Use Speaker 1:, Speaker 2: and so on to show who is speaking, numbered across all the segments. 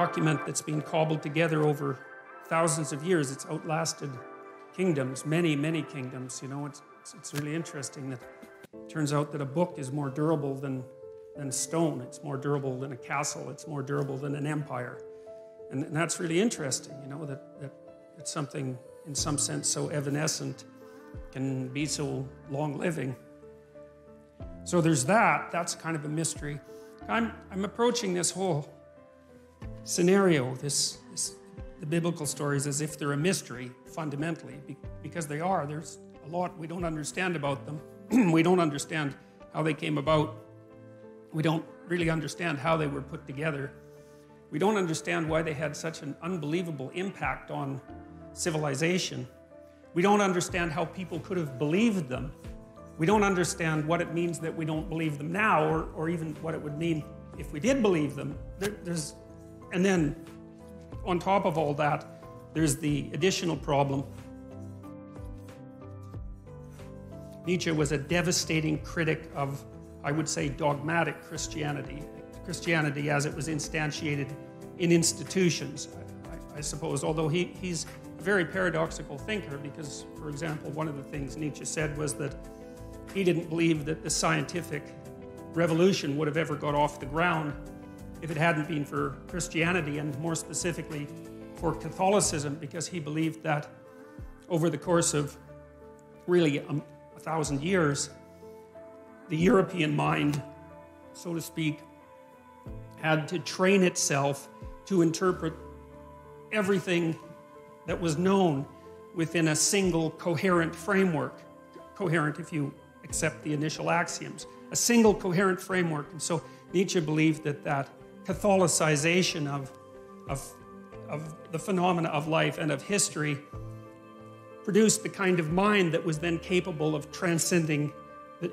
Speaker 1: document that's been cobbled together over thousands of years. It's outlasted kingdoms, many, many kingdoms. You know, it's, it's, really interesting that it turns out that a book is more durable than, than stone. It's more durable than a castle. It's more durable than an empire. And, and that's really interesting, you know, that, that it's something in some sense so evanescent can be so long living. So there's that. That's kind of a mystery. I'm, I'm approaching this whole scenario, this, this, the biblical stories, as if they're a mystery fundamentally, because they are. There's a lot we don't understand about them. we don't understand how they came about. We don't really understand how they were put together. We don't understand why they had such an unbelievable impact on civilization. We don't understand how people could have believed them. We don't understand what it means that we don't believe them now, or, or even what it would mean if we did believe them. There, there's, and then, on top of all that, there's the additional problem. Nietzsche was a devastating critic of, I would say, dogmatic Christianity. Christianity as it was instantiated in institutions, I, I suppose, although he, he's a very paradoxical thinker because, for example, one of the things Nietzsche said was that he didn't believe that the scientific revolution would have ever got off the ground if it hadn't been for Christianity and more specifically for Catholicism because he believed that over the course of really a, a thousand years, the European mind, so to speak, had to train itself to interpret everything that was known within a single coherent framework. Coherent if you accept the initial axioms. A single coherent framework. And so Nietzsche believed that that Catholicization of, of, of the phenomena of life and of history produced the kind of mind that was then capable of transcending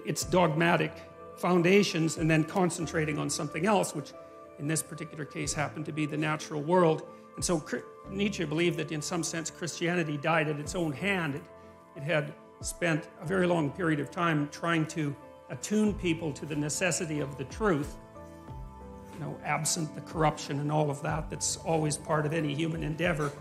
Speaker 1: its dogmatic foundations and then concentrating on something else, which in this particular case happened to be the natural world. And so Nietzsche believed that in some sense Christianity died at its own hand. It, it had spent a very long period of time trying to attune people to the necessity of the truth, you know, absent the corruption and all of that that's always part of any human endeavor.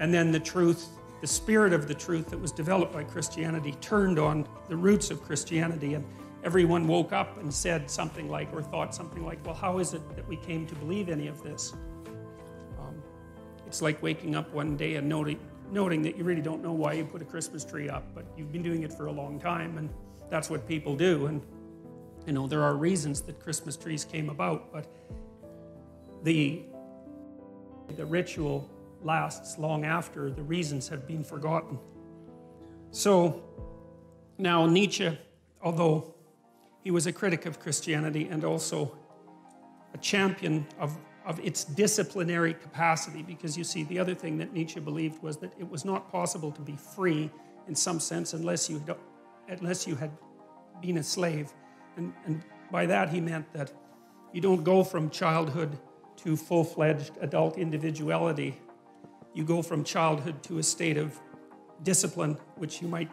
Speaker 1: And then the truth, the spirit of the truth that was developed by Christianity turned on the roots of Christianity. And everyone woke up and said something like, or thought something like, well, how is it that we came to believe any of this? Um, it's like waking up one day and noting, noting that you really don't know why you put a Christmas tree up, but you've been doing it for a long time, and that's what people do. And you know, there are reasons that Christmas trees came about, but the the ritual lasts long after the reasons have been forgotten. So now Nietzsche, although he was a critic of Christianity and also a champion of of its disciplinary capacity. Because you see, the other thing that Nietzsche believed was that it was not possible to be free in some sense unless you unless you had been a slave. And, and by that, he meant that you don't go from childhood to full fledged adult individuality. You go from childhood to a state of discipline, which you might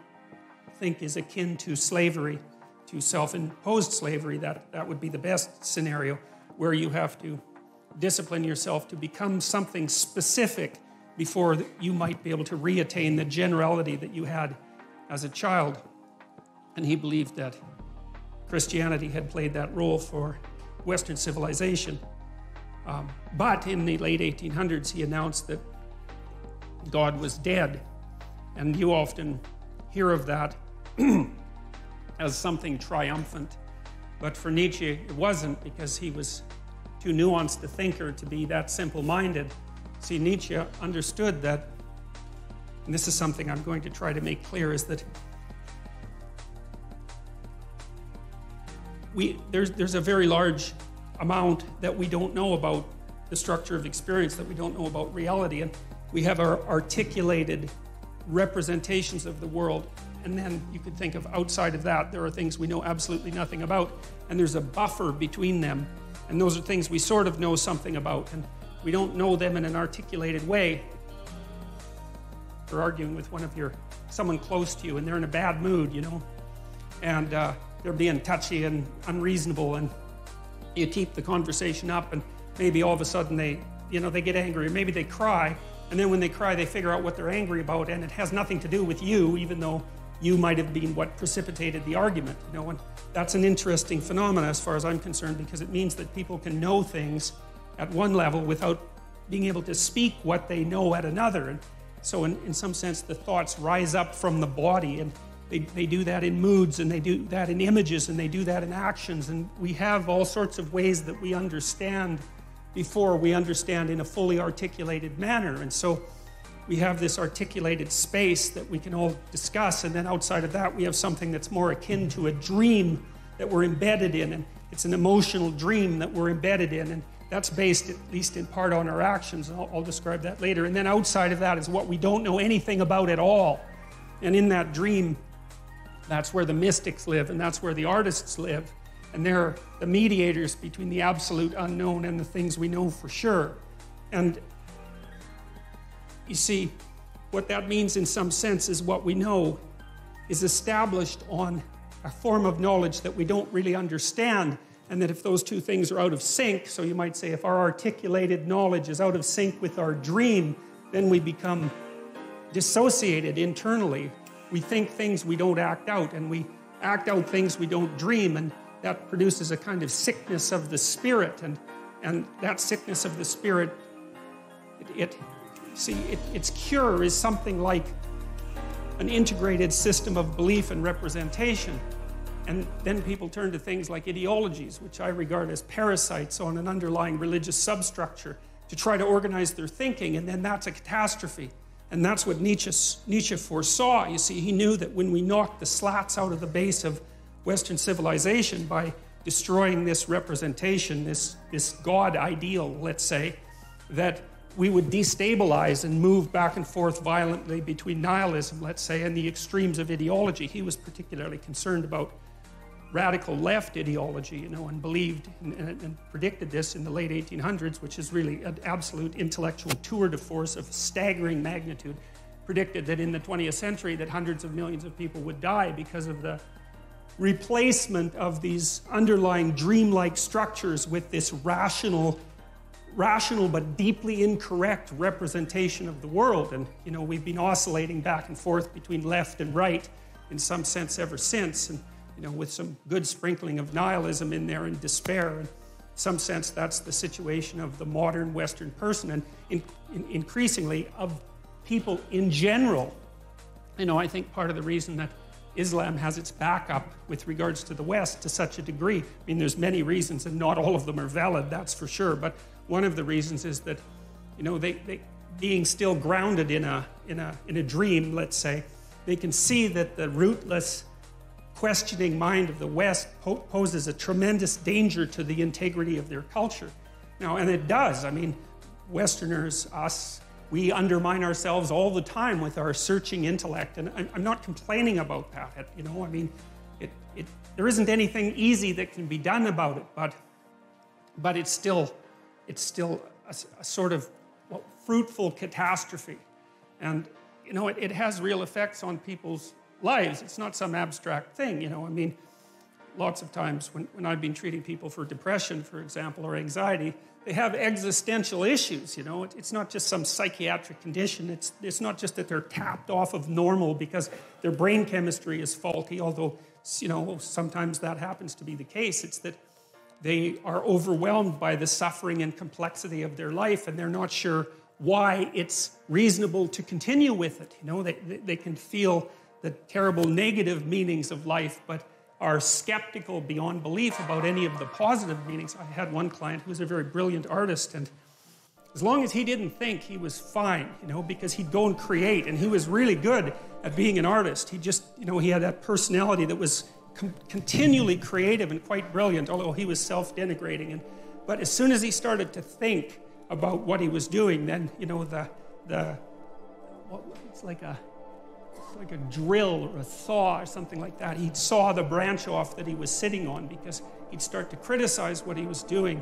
Speaker 1: think is akin to slavery, to self imposed slavery. That, that would be the best scenario, where you have to discipline yourself to become something specific before you might be able to reattain the generality that you had as a child. And he believed that Christianity had played that role for Western civilization. Um, but in the late 1800s, he announced that God was dead. And you often hear of that as something triumphant. But for Nietzsche, it wasn't because he was too nuanced a thinker to be that simple minded. See, Nietzsche understood that, and this is something I'm going to try to make clear, is that we, there's, there's a very large amount that we don't know about the structure of experience, that we don't know about reality. And we have our articulated representations of the world. And then you could think of outside of that, there are things we know absolutely nothing about. And there's a buffer between them and those are things we sort of know something about, and we don't know them in an articulated way. You're arguing with one of your, someone close to you, and they're in a bad mood, you know, and uh, they're being touchy and unreasonable, and you keep the conversation up, and maybe all of a sudden they, you know, they get angry, or maybe they cry, and then when they cry, they figure out what they're angry about, and it has nothing to do with you, even though you might have been what precipitated the argument. You know, and that's an interesting phenomenon as far as I'm concerned, because it means that people can know things at one level without being able to speak what they know at another. And so, in, in some sense, the thoughts rise up from the body, and they, they do that in moods, and they do that in images, and they do that in actions. And we have all sorts of ways that we understand before we understand in a fully articulated manner. And so, we have this articulated space that we can all discuss, and then outside of that, we have something that's more akin to a dream that we're embedded in. And it's an emotional dream that we're embedded in. And that's based, at least in part, on our actions. I'll, I'll, describe that later. And then outside of that is what we don't know anything about at all. And in that dream, that's where the mystics live, and that's where the artists live. And they're the mediators between the absolute unknown and the things we know for sure. And you see, what that means in some sense is what we know is established on a form of knowledge that we don't really understand and that if those two things are out of sync, so you might say if our articulated knowledge is out of sync with our dream, then we become dissociated internally. We think things we don't act out, and we act out things we don't dream, and that produces a kind of sickness of the spirit. And, and that sickness of the spirit, it, it see, it, its cure is something like an integrated system of belief and representation. And then people turn to things like ideologies, which I regard as parasites on an underlying religious substructure, to try to organize their thinking, and then that's a catastrophe. And that's what Nietzsche, Nietzsche foresaw. You see, he knew that when we knocked the slats out of the base of Western civilization by destroying this representation, this, this God ideal, let's say, that we would destabilize and move back and forth violently between nihilism, let's say, and the extremes of ideology. He was particularly concerned about radical left ideology, you know, and believed and, and, predicted this in the late 1800s, which is really an absolute intellectual tour de force of staggering magnitude, predicted that in the 20th century that hundreds of millions of people would die because of the replacement of these underlying dreamlike structures with this rational rational but deeply incorrect representation of the world. And you know we've been oscillating back and forth between left and right in some sense ever since. And you know, with some good sprinkling of nihilism in there and despair. In some sense, that's the situation of the modern Western person, and in, in, increasingly of people in general. You know, I think part of the reason that Islam has its backup with regards to the West to such a degree. I mean, there's many reasons, and not all of them are valid, that's for sure. But one of the reasons is that, you know, they, they being still grounded in a, in, a, in a dream, let's say, they can see that the rootless questioning mind of the West poses a tremendous danger to the integrity of their culture. Now, and it does. I mean, Westerners, us, we undermine ourselves all the time with our searching intellect, and I'm not complaining about that. You know, I mean, it, it, there isn't anything easy that can be done about it, but, but it's still, it's still a, a sort of well, fruitful catastrophe, and you know, it, it has real effects on people's lives. It's not some abstract thing, you know. I mean, lots of times when, when I've been treating people for depression, for example, or anxiety, they have existential issues, you know. It, it's not just some psychiatric condition. It's, it's not just that they're tapped off of normal because their brain chemistry is faulty, although, you know, sometimes that happens to be the case. It's that they are overwhelmed by the suffering and complexity of their life and they're not sure why it's reasonable to continue with it. You know, they, they can feel the terrible negative meanings of life, but are skeptical beyond belief about any of the positive meanings. I had one client who was a very brilliant artist, and as long as he didn't think, he was fine, you know, because he'd go and create, and he was really good at being an artist. He just, you know, he had that personality that was continually creative and quite brilliant, although he was self-denigrating. And but as soon as he started to think about what he was doing, then you know the the it's like a like a drill or a saw or something like that. He'd saw the branch off that he was sitting on because he'd start to criticize what he was doing